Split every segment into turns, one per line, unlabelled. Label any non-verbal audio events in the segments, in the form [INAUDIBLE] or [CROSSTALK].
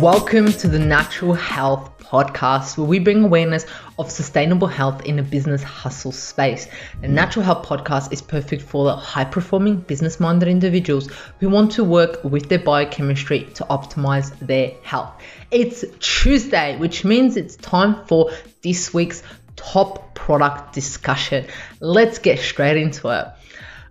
Welcome to the Natural Health Podcast, where we bring awareness of sustainable health in a business hustle space. The Natural Health Podcast is perfect for the high performing, business minded individuals who want to work with their biochemistry to optimize their health. It's Tuesday, which means it's time for this week's top product discussion. Let's get straight into it.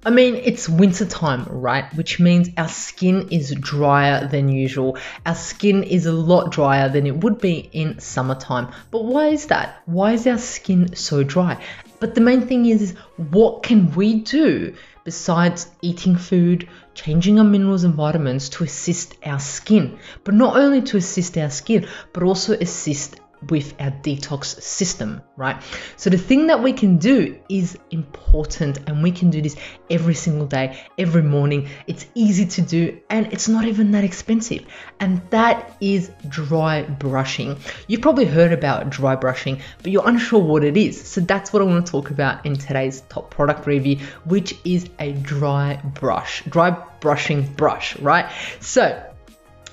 I mean, it's winter time, right? Which means our skin is drier than usual. Our skin is a lot drier than it would be in summertime. But why is that? Why is our skin so dry? But the main thing is, is what can we do besides eating food, changing our minerals and vitamins to assist our skin? But not only to assist our skin, but also assist with our detox system, right? So the thing that we can do is important and we can do this every single day, every morning. It's easy to do and it's not even that expensive. And that is dry brushing. You've probably heard about dry brushing, but you're unsure what it is. So that's what I want to talk about in today's top product review, which is a dry brush, dry brushing brush, right? So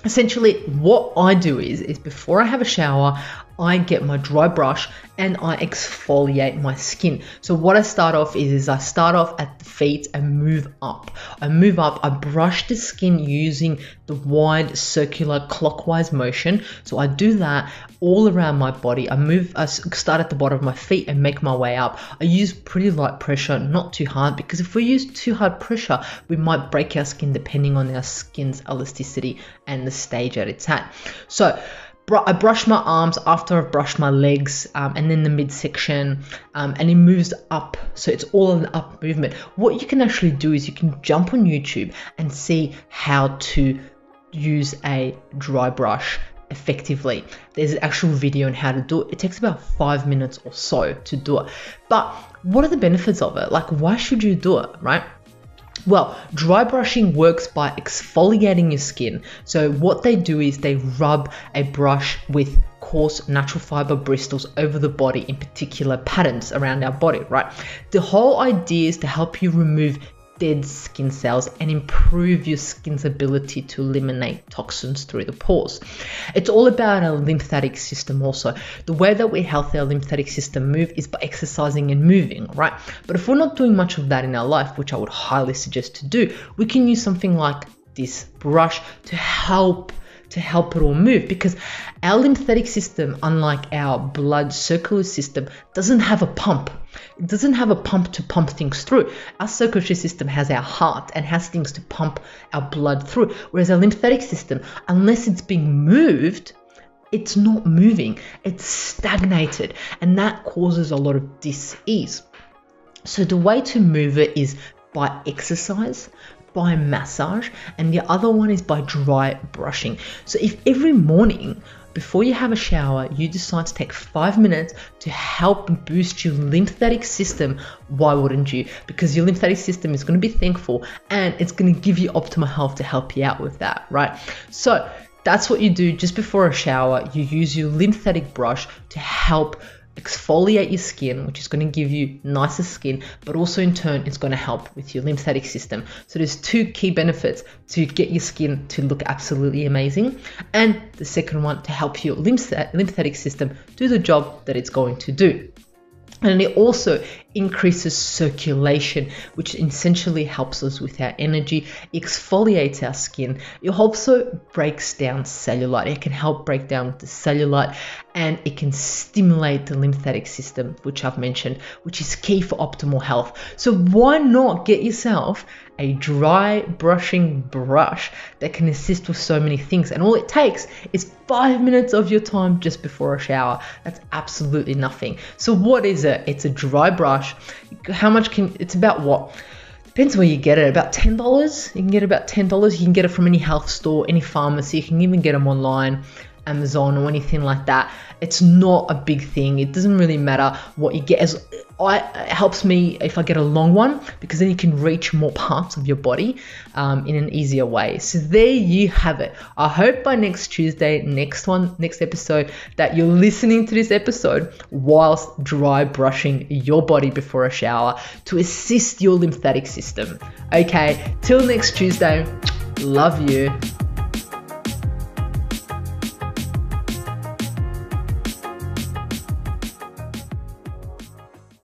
essentially what I do is is before I have a shower, I get my dry brush and I exfoliate my skin. So what I start off is, is I start off at the feet and move up. I move up, I brush the skin using the wide circular clockwise motion. So I do that all around my body. I move, I start at the bottom of my feet and make my way up. I use pretty light pressure, not too hard, because if we use too hard pressure, we might break our skin depending on our skin's elasticity and the stage that it's at. So I brush my arms after I've brushed my legs um, and then the midsection um, and it moves up. So it's all an up movement. What you can actually do is you can jump on YouTube and see how to use a dry brush effectively. There's an actual video on how to do it. It takes about five minutes or so to do it. But what are the benefits of it? Like why should you do it right well, dry brushing works by exfoliating your skin. So, what they do is they rub a brush with coarse natural fiber bristles over the body in particular patterns around our body, right? The whole idea is to help you remove dead skin cells and improve your skin's ability to eliminate toxins through the pores. It's all about our lymphatic system also. The way that we help our lymphatic system move is by exercising and moving, right? But if we're not doing much of that in our life, which I would highly suggest to do, we can use something like this brush to help to help it all move because our lymphatic system, unlike our blood circulatory system, doesn't have a pump. It doesn't have a pump to pump things through. Our circulatory system has our heart and has things to pump our blood through, whereas our lymphatic system, unless it's being moved, it's not moving, it's stagnated, and that causes a lot of dis-ease. So the way to move it is by exercise, by massage, and the other one is by dry brushing. So if every morning before you have a shower, you decide to take five minutes to help boost your lymphatic system, why wouldn't you? Because your lymphatic system is going to be thankful and it's going to give you optimal health to help you out with that, right? So that's what you do just before a shower. You use your lymphatic brush to help exfoliate your skin, which is going to give you nicer skin, but also in turn, it's going to help with your lymphatic system. So there's two key benefits to get your skin to look absolutely amazing. And the second one to help your lymphatic system do the job that it's going to do. And it also increases circulation, which essentially helps us with our energy, exfoliates our skin. It also breaks down cellulite. It can help break down the cellulite and it can stimulate the lymphatic system, which I've mentioned, which is key for optimal health. So why not get yourself a dry brushing brush that can assist with so many things? And all it takes is five minutes of your time just before a shower. That's absolutely nothing. So what is it? It's a dry brush. How much can, it's about what? depends where you get it. About ten dollars. You can get about ten dollars. You can get it from any health store, any pharmacy. You can even get them online. Amazon or anything like that. It's not a big thing. It doesn't really matter what you get. As I, it helps me if I get a long one because then you can reach more [LAUGHS] parts of your body um, in an easier way. So there you have it. I hope by next Tuesday, next one, next episode, that you're listening to this episode whilst dry brushing your body before a shower to assist your lymphatic system. Okay, till next Tuesday. Love you.